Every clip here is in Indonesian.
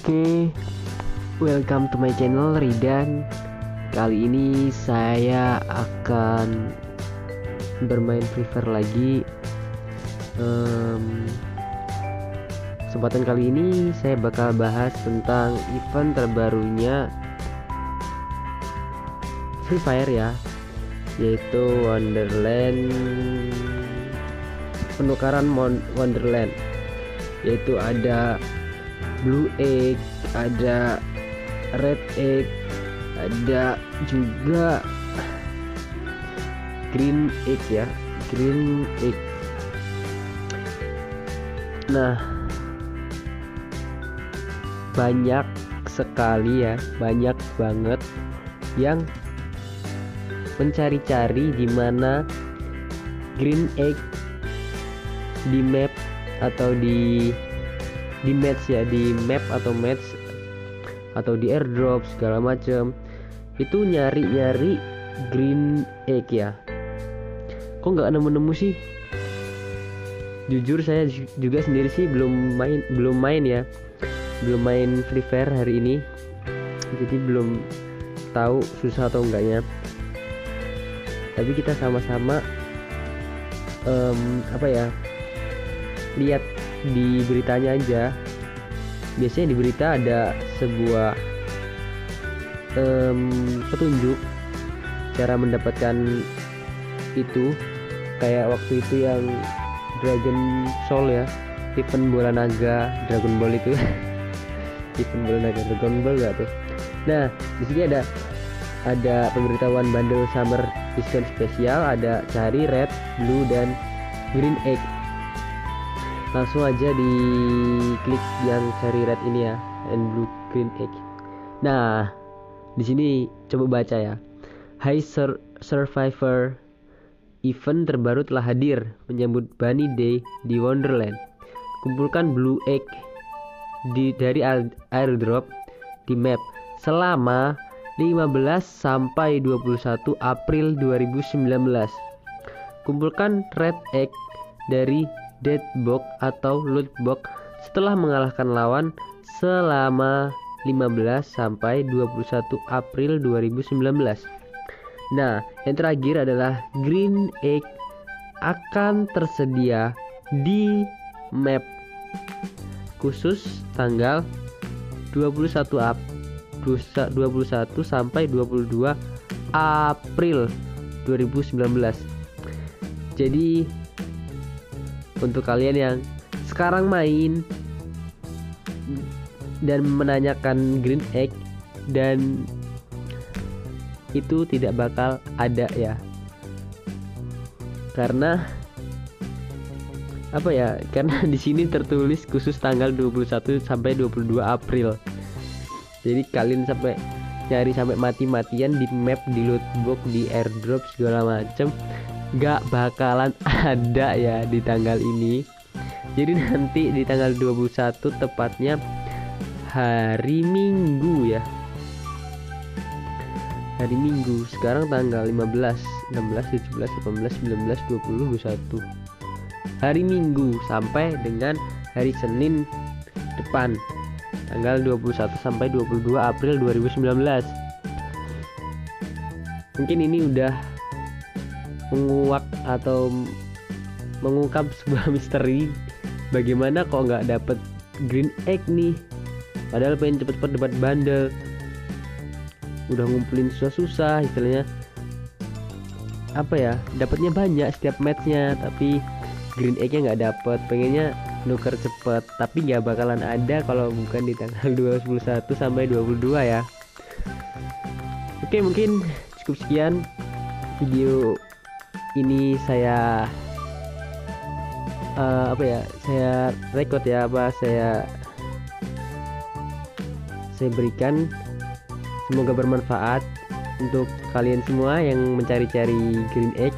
Oke, welcome to my channel Ridan. Kali ini saya akan bermain Free Fire lagi. Um, kesempatan kali ini saya bakal bahas tentang event terbarunya Free Fire ya, yaitu Wonderland penukaran Wonderland, yaitu ada blue egg ada red egg ada juga green egg ya green egg. Nah banyak sekali ya banyak banget yang mencari-cari di mana green egg di map atau di di match ya di map atau match atau di airdrop segala macam itu nyari-nyari green egg ya. Kok nggak nemu-nemu sih? Jujur saya juga sendiri sih belum main belum main ya. Belum main free fire hari ini. Jadi belum tahu susah atau enggaknya. Tapi kita sama-sama um, apa ya lihat di beritanya aja. Biasanya di berita ada sebuah um, petunjuk cara mendapatkan itu. Kayak waktu itu yang Dragon Soul ya event bola naga Dragon Ball itu. Event bola naga Dragon Ball gak tuh? Nah di sini ada ada pemberitahuan bundle summer diskon spesial ada cari red blue dan green egg langsung aja di klik yang cari red ini ya and blue green egg. Nah di sini coba baca ya. Hai Sur Survivor event terbaru telah hadir menyambut Bunny Day di Wonderland. Kumpulkan blue egg di dari airdrop di map selama 15 sampai 21 April 2019 kumpulkan red egg dari dead box atau loot box setelah mengalahkan lawan selama 15 sampai 21 April 2019. Nah, yang terakhir adalah green egg akan tersedia di map khusus tanggal 21 Ap 21 sampai 22 April 2019. Jadi untuk kalian yang sekarang main dan menanyakan green egg dan itu tidak bakal ada ya. Karena apa ya? Karena di sini tertulis khusus tanggal 21 sampai 22 April. Jadi kalian sampai nyari sampai mati-matian di map di loot box di airdrop segala macem gak bakalan ada ya di tanggal ini. Jadi nanti di tanggal 21 tepatnya hari Minggu ya. Hari Minggu sekarang tanggal 15 16 17 18 19 20 21 hari Minggu sampai dengan hari Senin depan tanggal 21 sampai 22 April 2019 mungkin ini udah menguak atau mengungkap sebuah misteri bagaimana kok nggak dapet green egg nih? Padahal pengen cepet-cepet debat bandel. Udah ngumpulin susah-susah istilahnya. Apa ya dapatnya banyak setiap matchnya tapi green eggnya nggak dapet. Pengennya nuker cepet tapi nggak bakalan ada kalau bukan di tanggal 21 sampai 22 ya. Oke mungkin cukup sekian video ini saya uh, apa ya saya record ya apa saya saya berikan. Semoga bermanfaat untuk kalian semua yang mencari-cari green egg.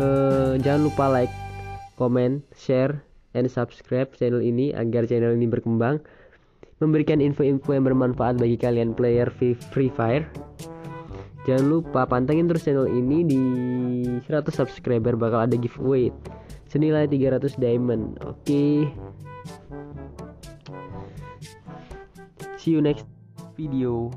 Uh, jangan lupa like comment share and subscribe channel ini agar channel ini berkembang. Memberikan info-info yang bermanfaat bagi kalian player Free Fire jangan lupa pantengin terus channel ini di 100 subscriber bakal ada giveaway. Senilai 300 diamond. Oke. Okay. see you next video